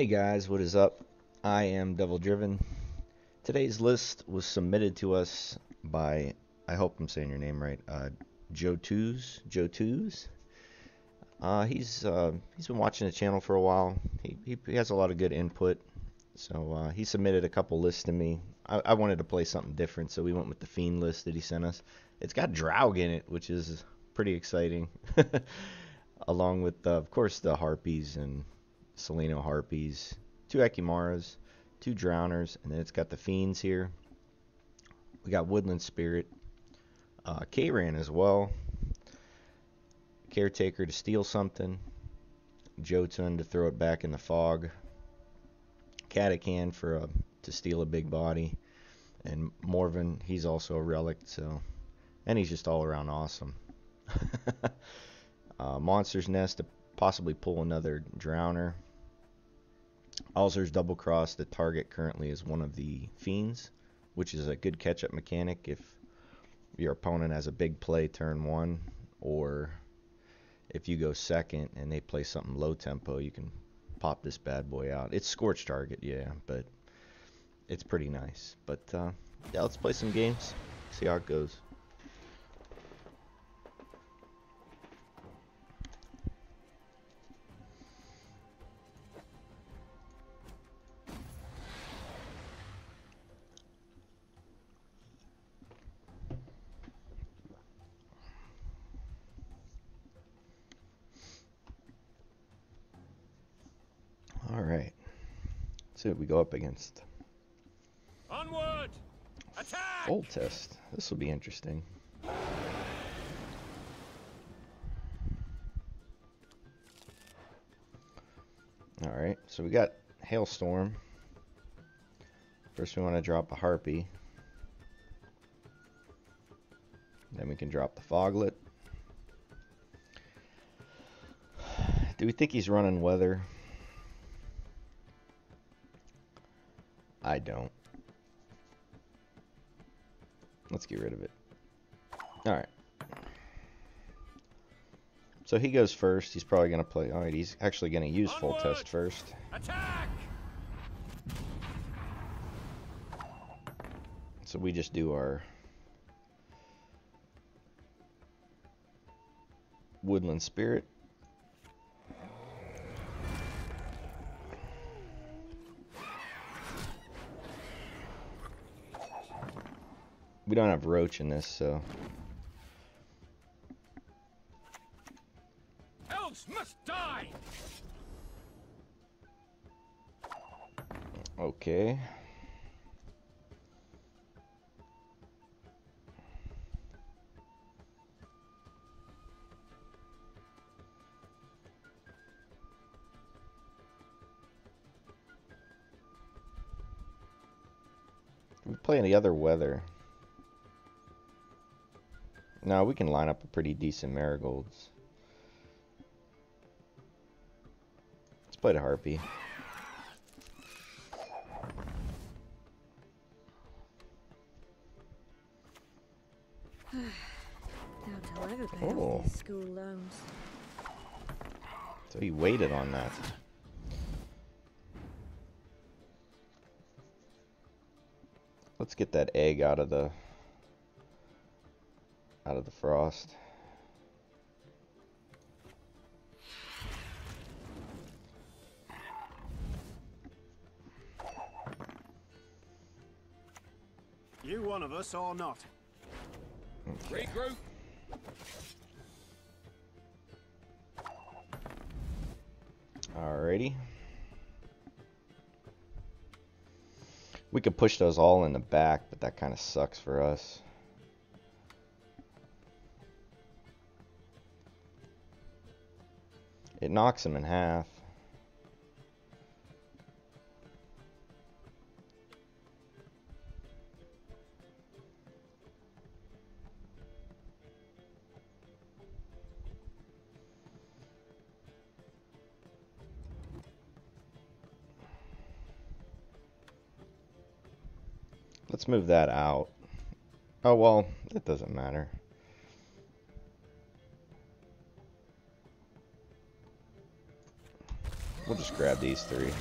Hey guys, what is up? I am Devil Driven. Today's list was submitted to us by, I hope I'm saying your name right, uh, Joe Twos. Joe Twos. Uh, he's uh, he's been watching the channel for a while. He, he, he has a lot of good input. So uh, he submitted a couple lists to me. I, I wanted to play something different, so we went with the Fiend list that he sent us. It's got Draug in it, which is pretty exciting. Along with, uh, of course, the Harpies and Celaeno Harpies, two Ekimmaras, two Drowners, and then it's got the Fiends here. We got Woodland Spirit, uh, Kayran as well, Caretaker to steal something, Jotunn to throw it back in the fog, Katakan for a, to steal a big body, and Morvudd, he's also a relic, so, and he's just all around awesome. uh, Monster's Nest to possibly pull another Drowner. Alzur's double cross. The target currently is one of the fiends, which is a good catch-up mechanic if your opponent has a big play turn one, or if you go second and they play something low tempo, you can pop this bad boy out. It's scorch target, yeah, but it's pretty nice. But uh, yeah, let's play some games. See how it goes. We go up against. Onward! Attack! Foltest. This will be interesting. All right, so we got Hailstorm. First, we want to drop a Harpy. Then we can drop the Foglet. Do we think he's running weather? I don't. Let's get rid of it. Alright. So he goes first. He's probably going to play... Alright, he's actually going to use Foltest first. Attack! So we just do our... Woodland Spirit. We don't have Roach in this, so... Elves must die! Okay. We play any other weather. No, we can line up a pretty decent marigolds. Let's play the harpy. Doubt I'll ever pay Oh. school loans. So he waited on that. Let's get that egg out of the out of the frost. You one of us or not? Okay. Regroup! Alrighty. We could push those all in the back, but that kind of sucks for us. It knocks him in half. Let's move that out. Oh, well, it doesn't matter. We'll just grab these three.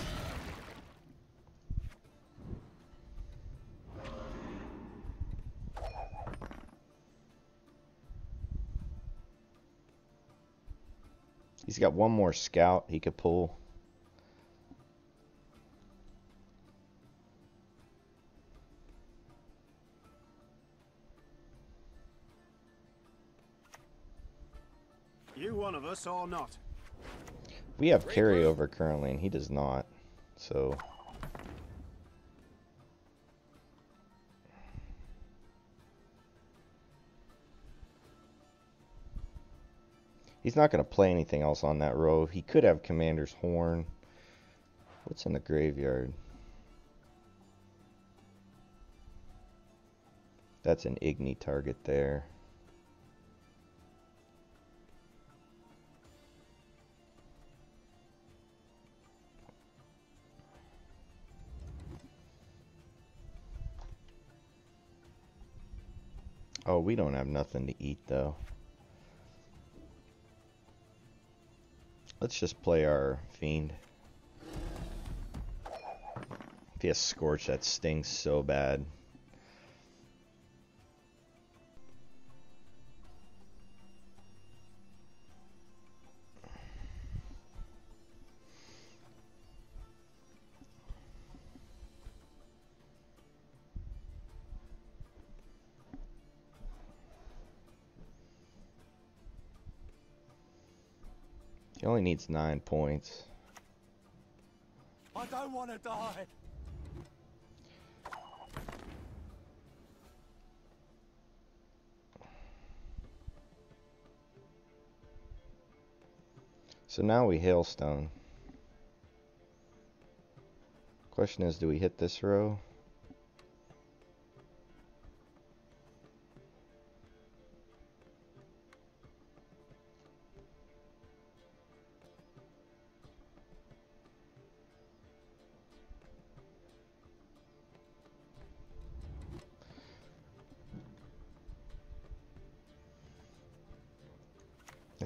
He's got one more scout he could pull. You one of us or not? We have carryover currently, and he does not. So He's not going to play anything else on that row. He could have Commander's Horn. What's in the graveyard? That's an Igni target there. Oh, we don't have nothing to eat though. Let's just play our Fiend. If he has Scorch, that stings so bad. Needs nine points. I don't want to die. So now we hailstone. Question is, do we hit this row?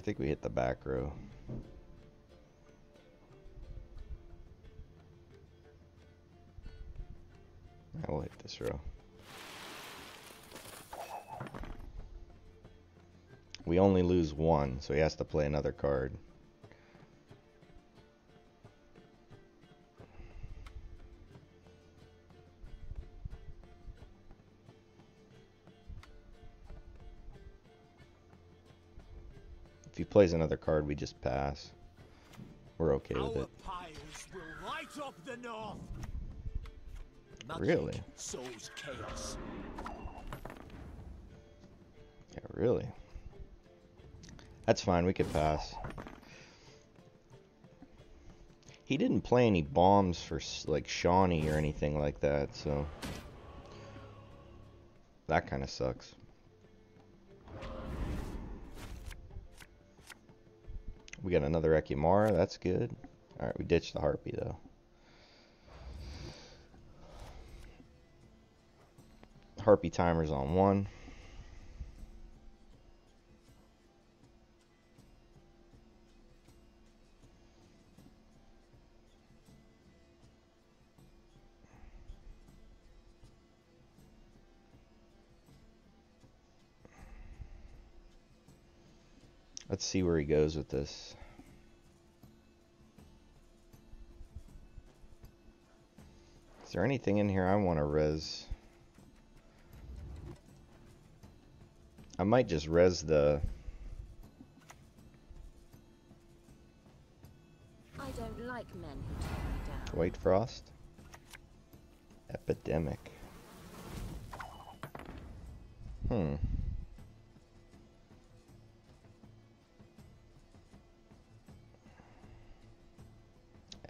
Think we hit the back row. I will hit this row. We only lose one, so he has to play another card. Plays another card, we just pass. We're okay with it. will light up the north. Really? Yeah, really. That's fine, we could pass. He didn't play any bombs for like Shawnee or anything like that, so that kind of sucks. We got another Ekimmara, that's good. Alright, we ditched the Harpy though. Harpy timer's on one. Let's see where he goes with this. Is there anything in here I want to res? I might just res the I don't like men who tear me down. White Frost. Epidemic. Hmm.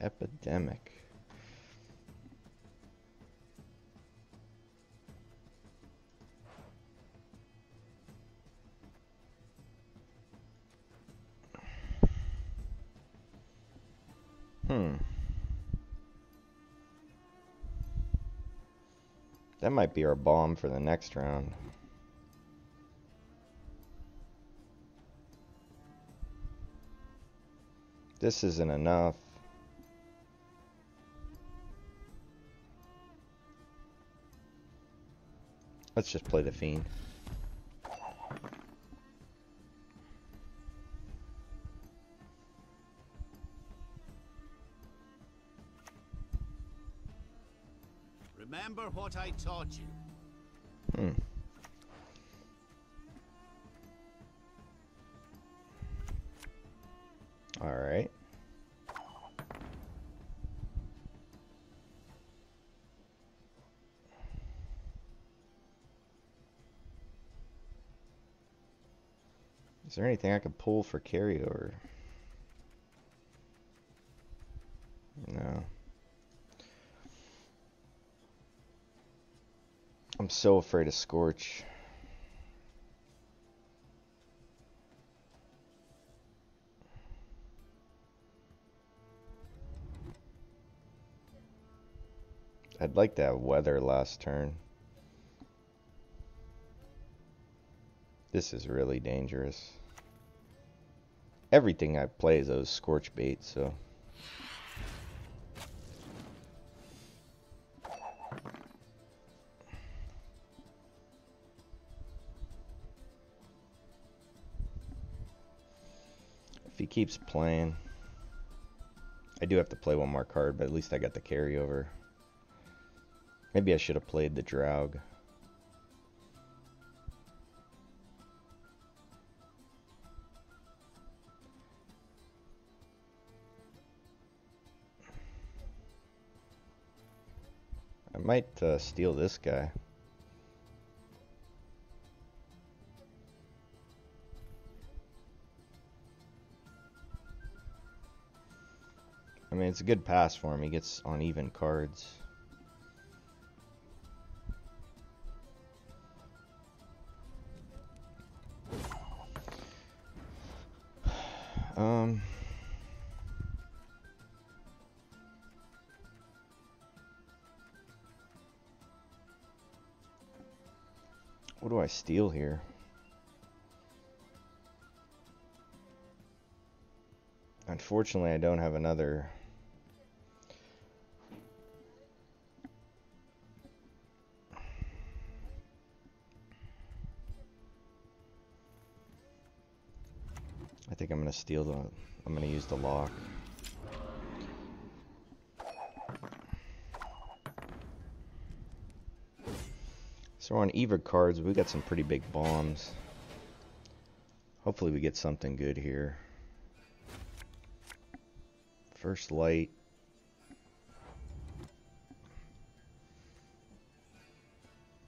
Epidemic. Hmm. That might be our bomb for the next round. This isn't enough. Let's just play the Fiend. Remember what I taught you. Is there anything I could pull for carryover? No. I'm so afraid of Scorch. I'd like to have weather last turn. This is really dangerous. Everything I play is those scorch baits, so. If he keeps playing, I do have to play one more card, but at least I got the carryover. Maybe I should have played the Draug. Might uh, steal this guy. I mean, it's a good pass for him. He gets on even cards. Um... What do I steal here? Unfortunately, I don't have another... I think I'm going to steal the... I'm going to use the lock. On Eva cards, we got some pretty big bombs. Hopefully we get something good here. First light.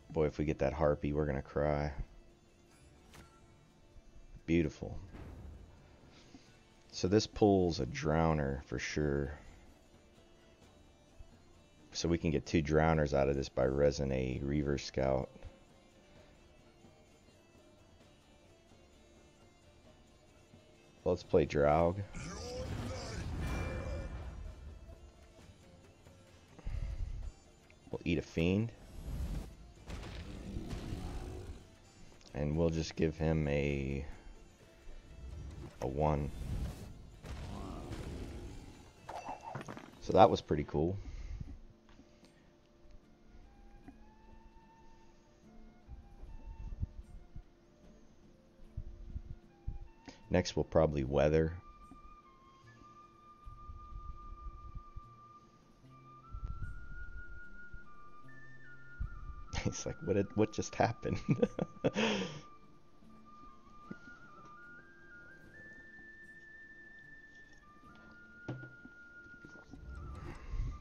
Boy, if we get that harpy, we're going to cry. Beautiful. So this pulls a drowner for sure. So we can get two drowners out of this by resin a Reaver Scout. Let's play Draug. We'll eat a Fiend. And we'll just give him a... a 1. So that was pretty cool. Next we'll probably weather. He's like, what did, what just happened?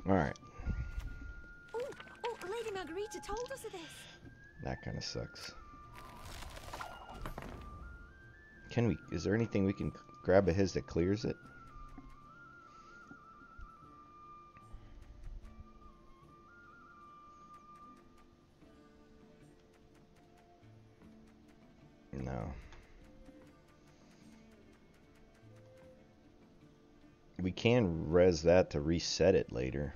Alright. Oh, oh, Lady Margarita told us of this. That kind of sucks. Can we, is there anything we can grab of his that clears it? No. We can res that to reset it later.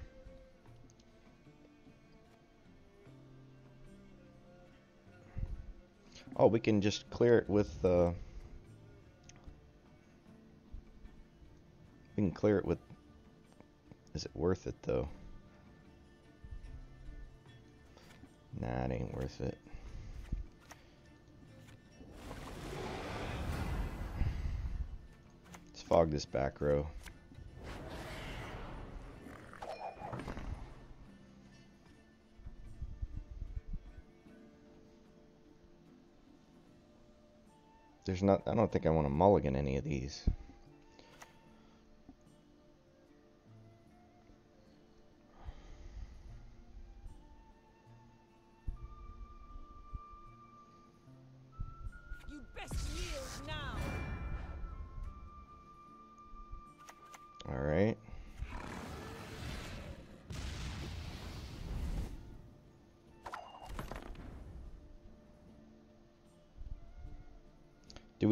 Oh, we can just clear it with, uh... We can clear it with... Is it worth it, though? Nah, it ain't worth it. Let's fog this back row. There's not, I don't think I want to mulligan any of these.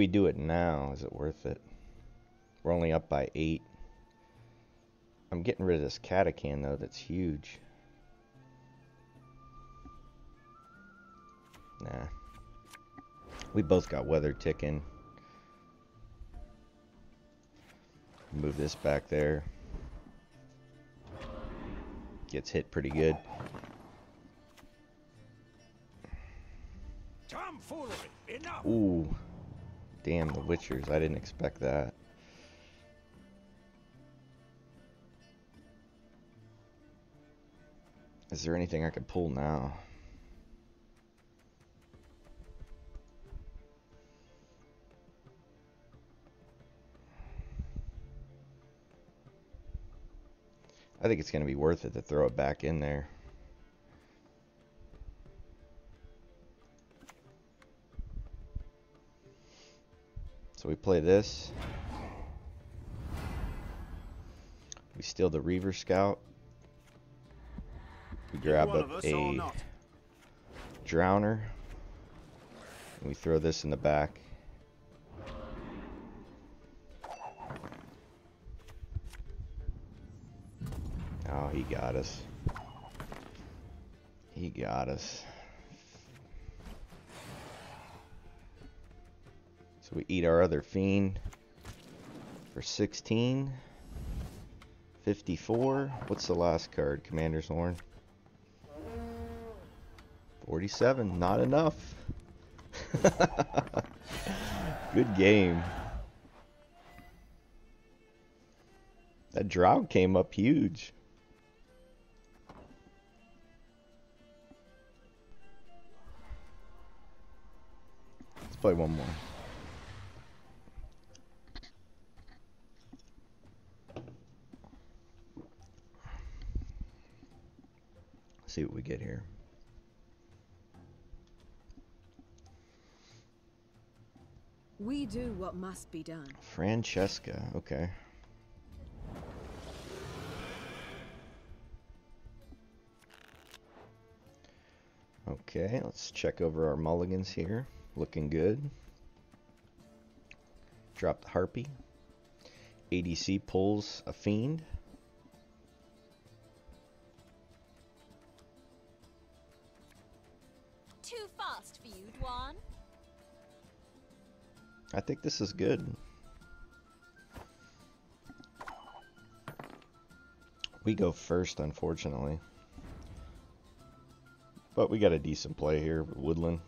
We do it now? Is it worth it? We're only up by eight. I'm getting rid of this Katakan though. That's huge. Nah. We both got weather ticking. Move this back there. Gets hit pretty good. Tomfoolery. Enough. Ooh. Damn, the Witchers. I didn't expect that. Is there anything I could pull now? I think it's going to be worth it to throw it back in there. So we play this. We steal the Reaver Scout. We grab up of us or a? Drowner. And we throw this in the back. Oh, he got us. He got us. We eat our other fiend for 16. 54. What's the last card? Commander's Horn. 47. Not enough. Good game. That Draug came up huge. Let's play one more. See what we get here. We do what must be done. Francesca, okay. Okay, let's check over our mulligans here. Looking good. Drop the Harpy. ADC pulls a Fiend. I think this is good. We go first, unfortunately. But we got a decent play here Woodland.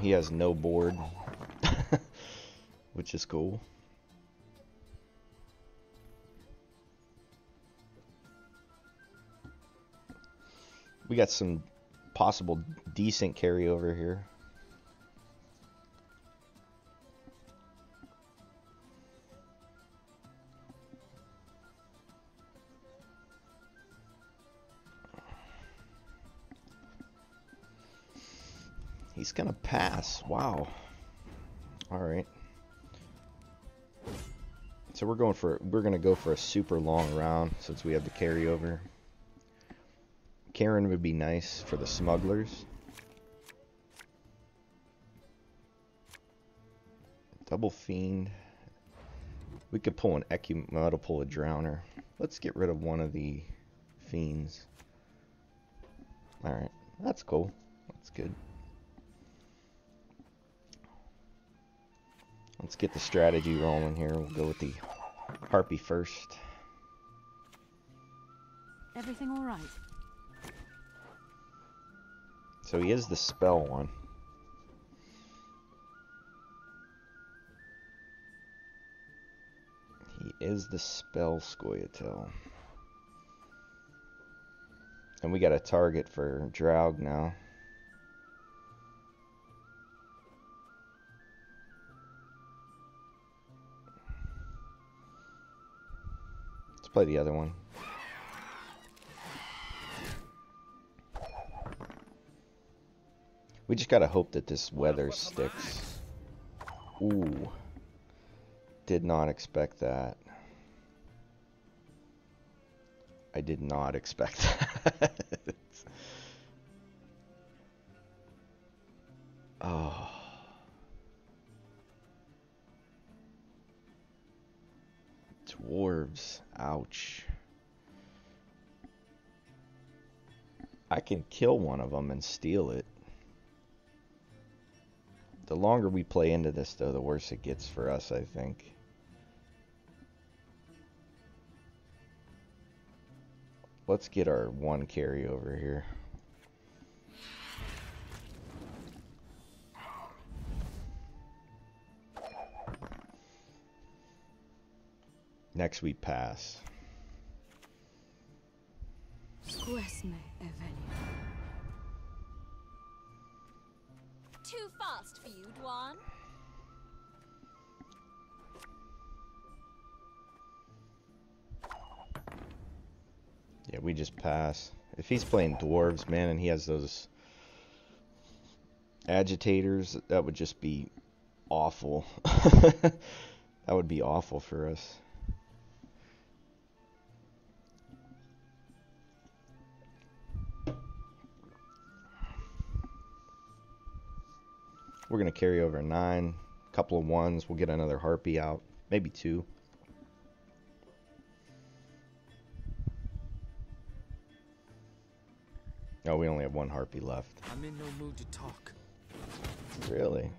He has no board, which is cool. We got some possible decent carryover here. He's gonna pass. Wow. All right. So we're going for we're gonna go for a super long round since we have the carryover. Kayran would be nice for the smugglers. Double fiend. We could pull an Ecu. No, that'll pull a drowner. Let's get rid of one of the fiends. All right, that's cool. That's good. Let's get the strategy rolling here. We'll go with the harpy first. Everything all right? So he is the spell one. He is the spell Scoia'tael. And we got a target for Draug now. Let's play the other one. We just gotta hope that this weather sticks. Ooh. Did not expect that. I did not expect that. oh. Dwarves. Ouch. I can kill one of them and steal it. The longer we play into this, though, the worse it gets for us, I think. Let's get our one carry over here. Next we pass. Too fast for you, Dwan. Yeah, we just pass. If he's playing dwarves, man, and he has those agitators, that would just be awful. that would be awful for us. We're going to carry over a nine, couple of ones. We'll get another harpy out, maybe two. Oh, we only have one harpy left. I'm in no mood to talk. Really?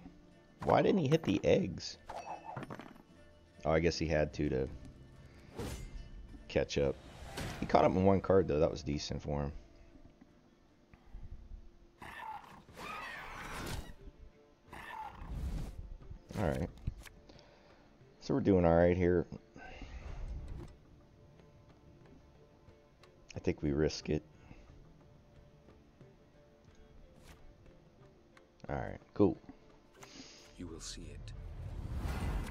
Why didn't he hit the eggs? Oh, I guess he had to to catch up. He caught up in one card though. That was decent for him. All right. So we're doing all right here. I think we risk it. Alright, cool. You will see it.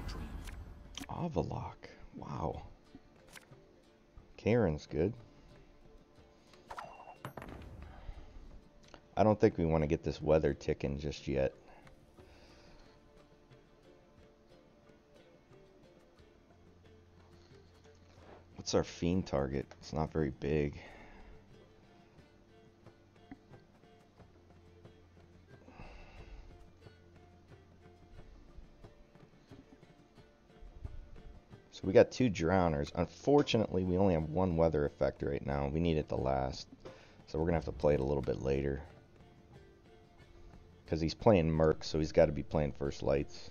Dream. Avallac'h. Wow. Kayran's good. I don't think we want to get this weather ticking just yet. What's our fiend target? It's not very big. So we got two drowners. Unfortunately, we only have one weather effect right now. We need it to last. So we're going to have to play it a little bit later. Because he's playing Merc, so he's got to be playing First Lights.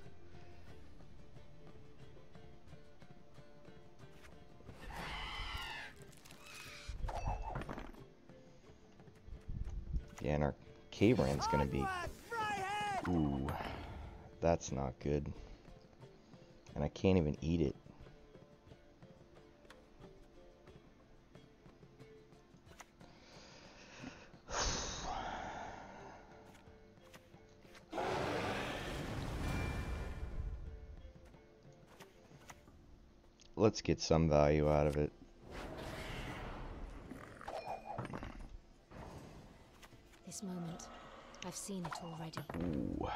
Going to be... Ooh, that's not good. And I can't even eat it. Let's get some value out of it. This moment, I've seen it already. Ooh.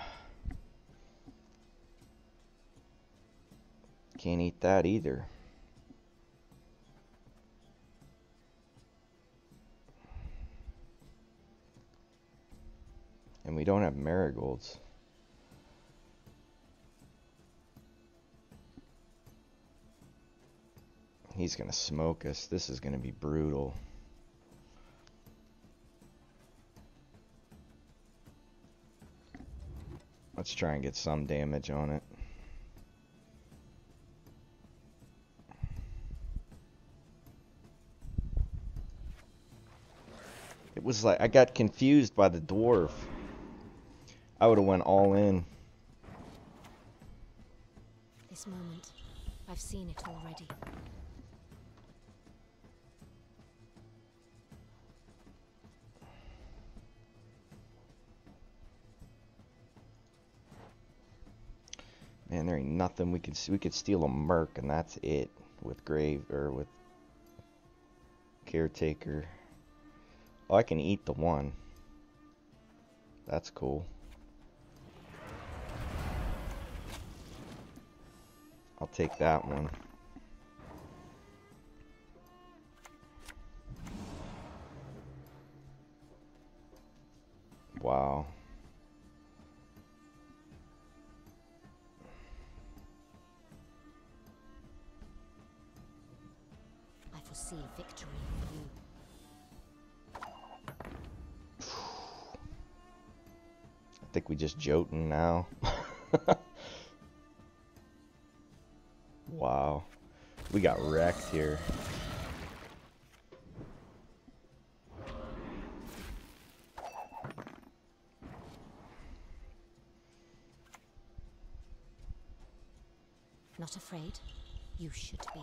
Can't eat that either. And we don't have marigolds. He's going to smoke us. This is going to be brutal. Let's try and get some damage on it. It was like I got confused by the dwarf. I would have went all in. This moment, I've seen it already. Man, there ain't nothing we could we could steal a merc and that's it with grave or with caretaker. Oh, I can eat the one. That's cool. I'll take that one. Wow. I victory for you. I think we just Jotunn now. wow. We got wrecked here. Not afraid? You should be.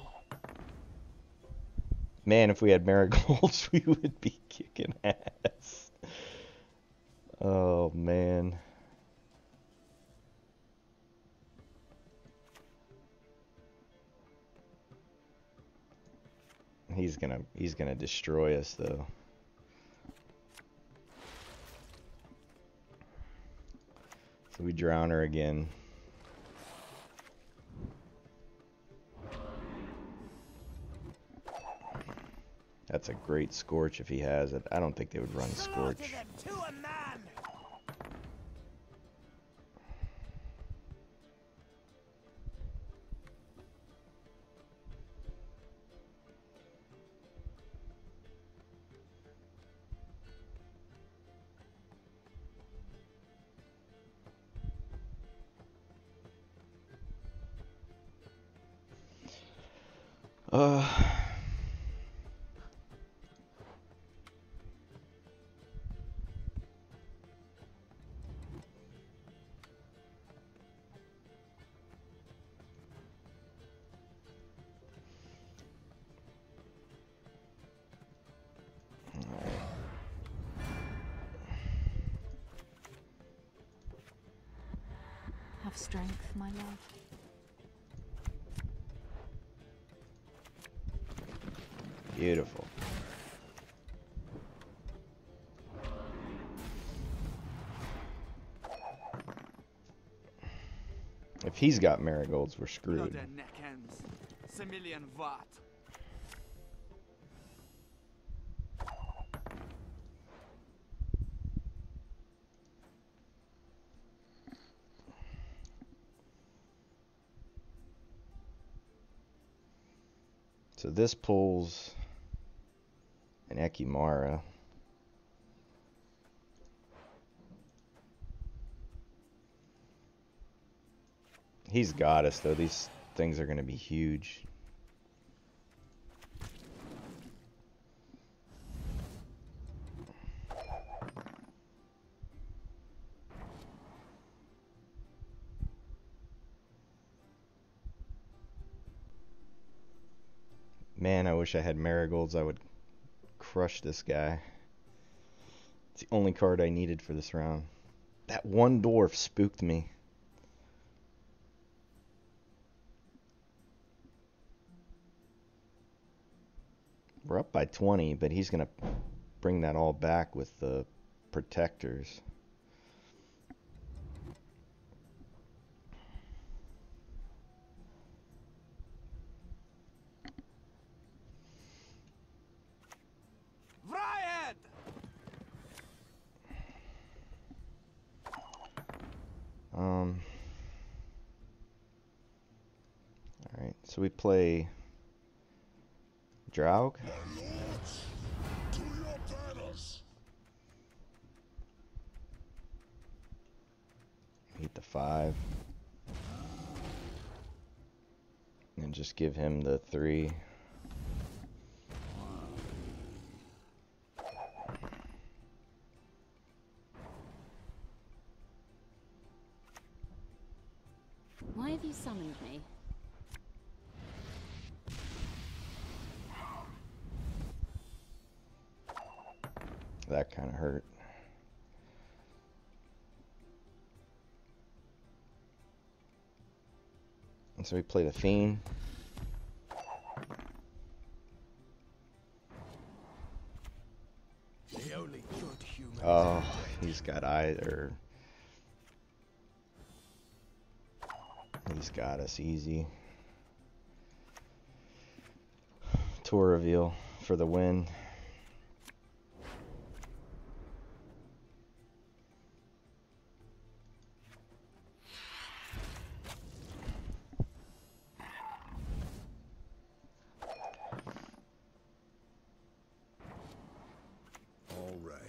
Man, if we had marigolds, we would be kicking ass. Oh, man. He's gonna he's gonna destroy us though. So we drown her again. That's a great Scorch if he has it. I don't think they would run Scorch. them to a man! Uh. Strength, my love. Beautiful. If he's got marigolds, we're screwed. So this pulls an Ekimmara. He's got us though. These things are going to be huge. Wish I had marigolds. I would crush this guy. It's the only card I needed for this round. That one dwarf spooked me. We're up by 20, but he's going to bring that all back with the protectors. Vryhead! Um. All right, so we play Draug. Eat the five. And just give him the three. So we play the Fiend. Oh, he's got either. He's got us easy. Toruviel for the win. All right.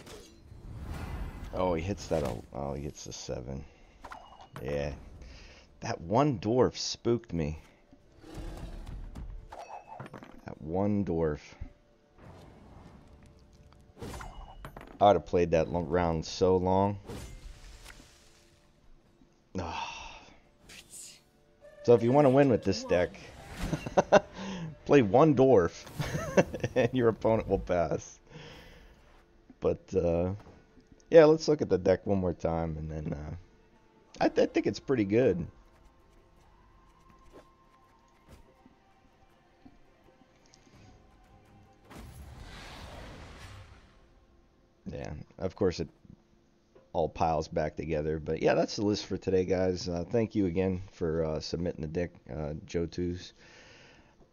Oh, he hits that. al- Oh, he hits the seven. Yeah. That one dwarf spooked me. That one dwarf. I would have played that round so long. Ah. So if you want to win with this deck, play one dwarf, and your opponent will pass. But uh, yeah, let's look at the deck one more time, and then uh, I, th- I think it's pretty good. Yeah, of course it all piles back together, but yeah, that's the list for today, guys. Uh, thank you again for uh, submitting the deck, uh, Joe Twos.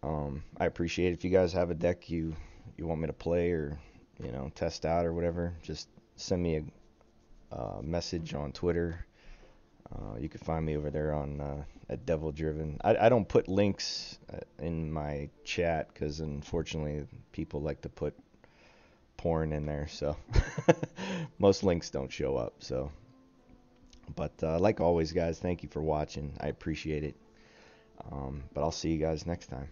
Um, I appreciate it. If you guys have a deck you you want me to play or you know test out or whatever, just send me a uh, message on Twitter. Uh, you can find me over there on uh, at Devil Driven. I, I don't put links uh, in my chat because unfortunately people like to put porn in there, so most links don't show up. So, but uh, like always, guys, thank you for watching. I appreciate it. Um, but I'll see you guys next time.